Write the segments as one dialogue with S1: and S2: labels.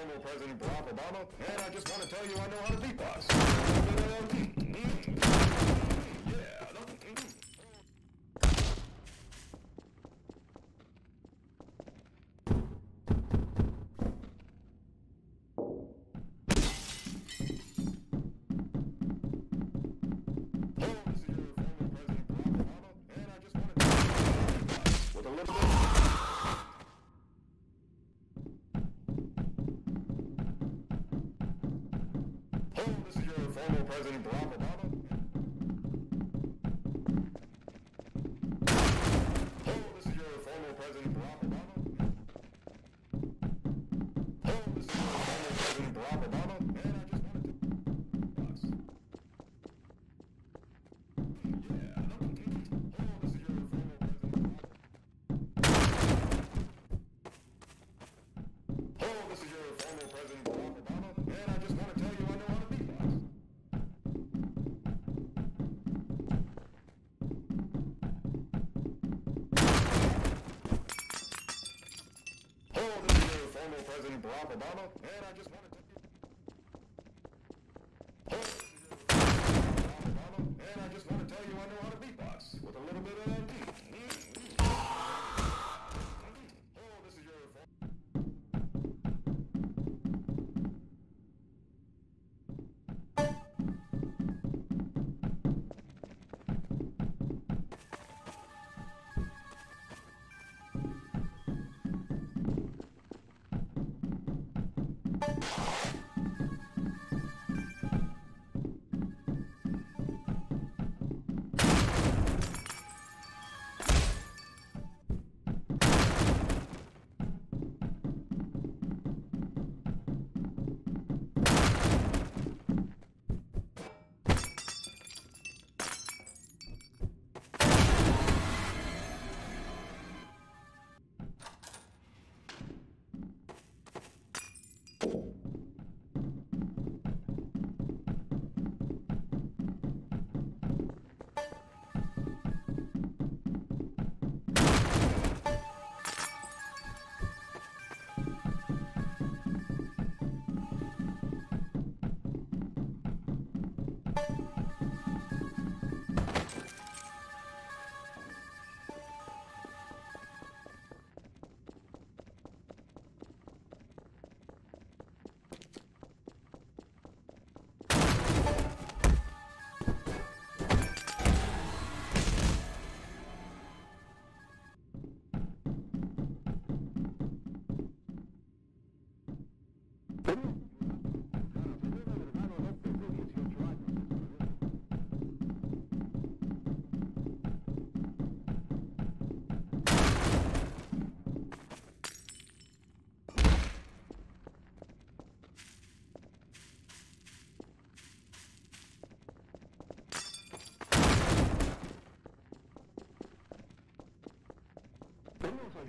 S1: former President Barack Obama, and I just want to tell you I know how to beatbox. Yeah. This is your former President Barack Obama, and I just want to tell you I know how to with a little bit. Hello, this is your former President Barack Obama. President Barack Obama, and I just want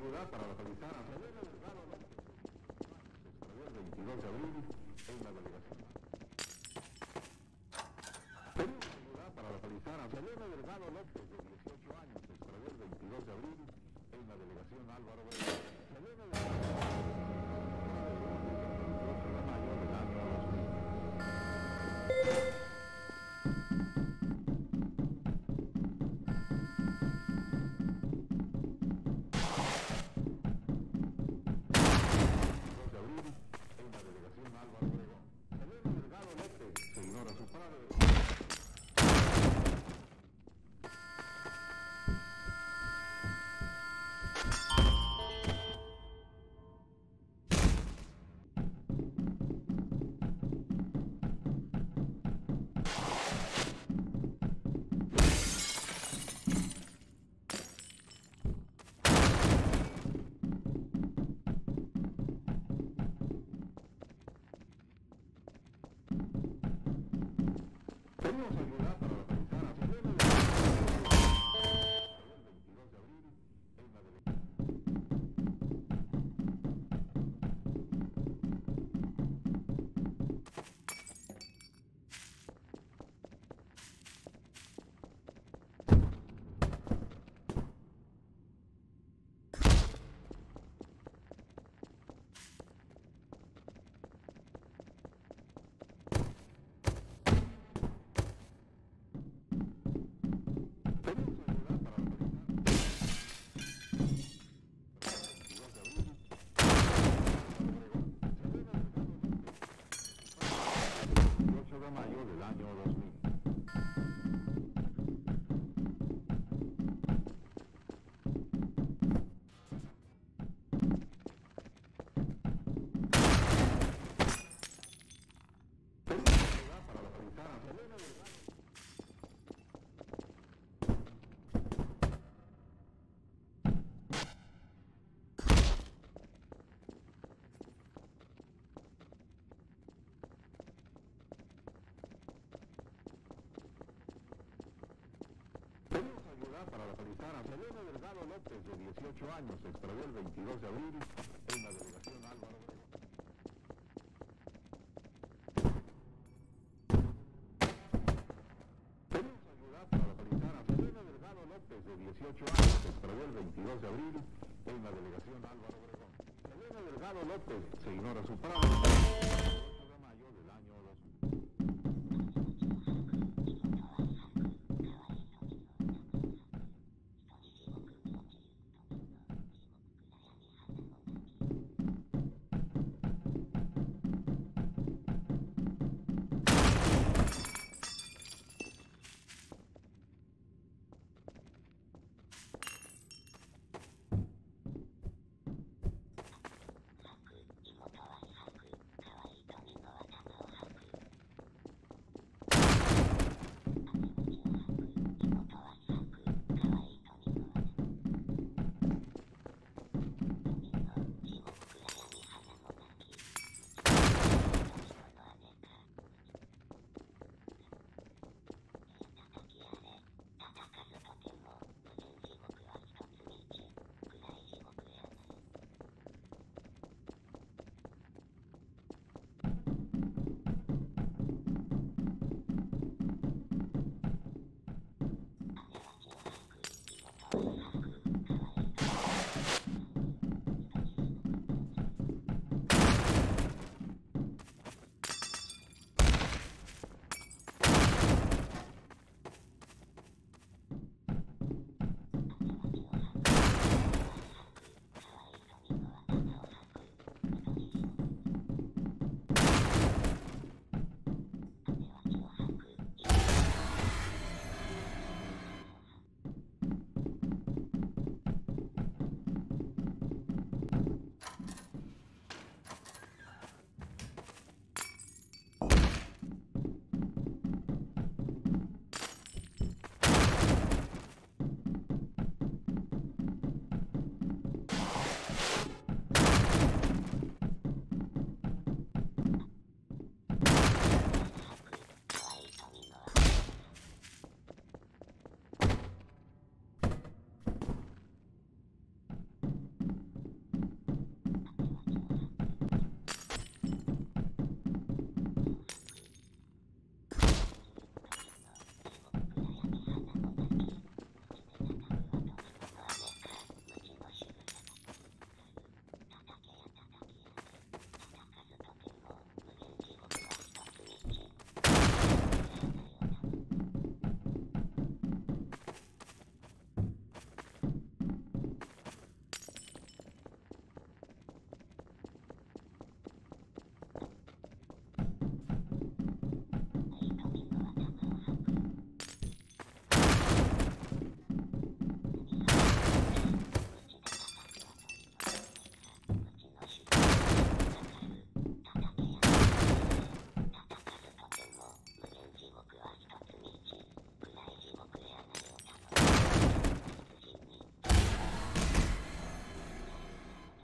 S2: para localizar a el 22 de López, de 18 años. Se extravió el 22 de abril en la delegación Álvaro. podemos ayudar Ayuda para localizar a Selena Delgado López, de 18 años, se extravió el 22 de abril en la delegación Álvaro Obregón. Para Delgado López, de 18 años, se extravió el 22 de abril en la delegación Álvaro Obregón. Selena Delgado López se ignora su paradero.